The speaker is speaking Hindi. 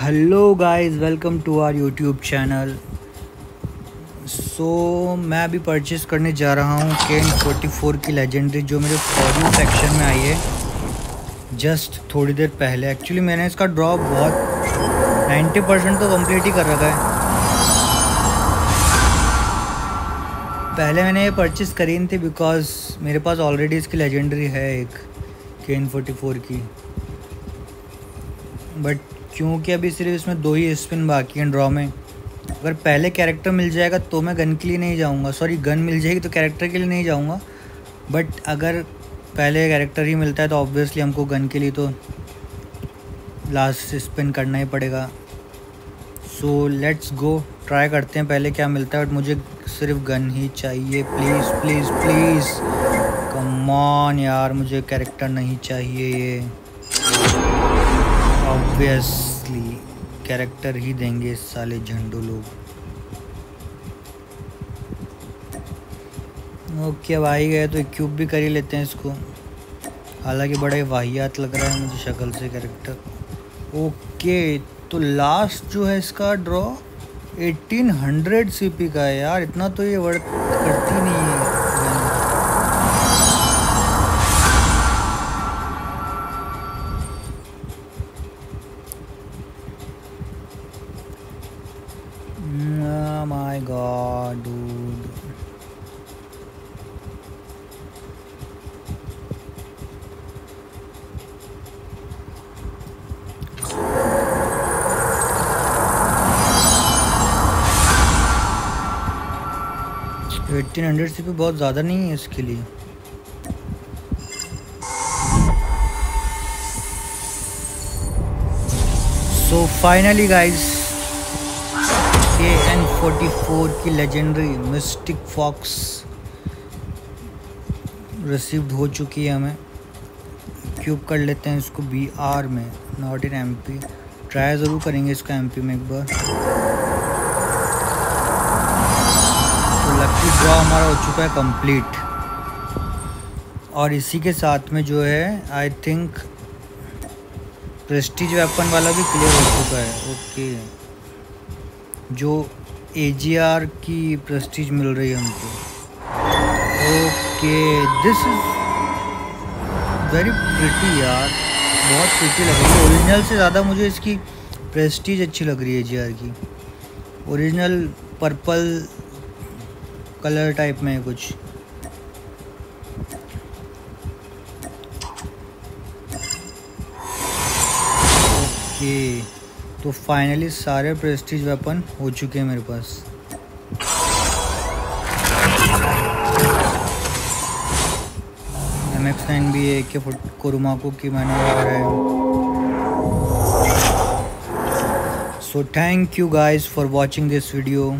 Hello guys welcome to our YouTube channel so मैं अभी परचेज़ करने जा रहा हूँ के फोर्टी फोर की लेजेंडरी जो मेरे फॉर सेक्शन में आई है। जस्ट थोड़ी देर पहले। एक्चुअली मैंने इसका ड्रॉप बहुत नाइन्टी परसेंट तो कंप्लीट ही कर रखा है। पहले मैंने ये परचेज़ करी थी बिकॉज़ मेरे पास ऑलरेडी इसकी लेजेंडरी है एक के एन फोर्टी फोर की। बट क्योंकि अभी सिर्फ़ इसमें दो ही स्पिन बाकी हैं ड्रॉ में। अगर पहले कैरेक्टर मिल जाएगा तो मैं गन के लिए नहीं जाऊँगा। सॉरी गन मिल जाएगी तो कैरेक्टर के लिए नहीं जाऊँगा। बट अगर पहले कैरेक्टर ही मिलता है तो ऑब्वियसली हमको गन के लिए तो लास्ट स्पिन करना ही पड़ेगा। सो लेट्स गो ट्राई करते हैं पहले क्या मिलता है बट मुझे सिर्फ़ गन ही चाहिए। प्लीज़ प्लीज़ प्लीज़ कमॉन यार, मुझे कैरेक्टर नहीं चाहिए ये। ऑब्वियसली कैरेक्टर ही देंगे साले झंडू लोग। ओके, अब आई गए तो क्यूब भी कर ही लेते हैं इसको। हालाँकि बड़ा ही वाहियात लग रहा है मुझे शक्ल से कैरेक्टर ओके तो लास्ट जो है इसका ड्रॉ 1800 सीपी का है यार। इतना तो ये वर्क करती नहीं god, dude. एट्टीन हंड्रेड सी बहुत ज़्यादा नहीं है इसके लिए so finally guys K N forty four की लेजेंडरी मिस्टिक फॉक्स रिसीव्ड हो चुकी है हमें। क्यूब कर लेते हैं इसको बी आर में not in M P try ज़रूर करेंगे इसका एम पी में एक बार। तो लकी ड्रॉ हमारा हो चुका है कंप्लीट और इसी के साथ में जो है आई थिंक प्रेस्टीज वेपन वाला भी क्लियर हो चुका है। ओके जो एजीआर की प्रेस्टीज मिल रही है हमको। Okay this is very pretty यार। बहुत प्रिटी लग रही है। ओरिजिनल से ज़्यादा मुझे इसकी प्रेस्टीज अच्छी लग रही है ए की। ओरिजिनल पर्पल कलर टाइप में है कुछ। ओके तो फाइनली सारे प्रेस्टीज वेपन हो चुके हैं मेरे पास। एम एक्स नाइन भी है के कोरुमाको की मैंने है। So thank you guys for watching this video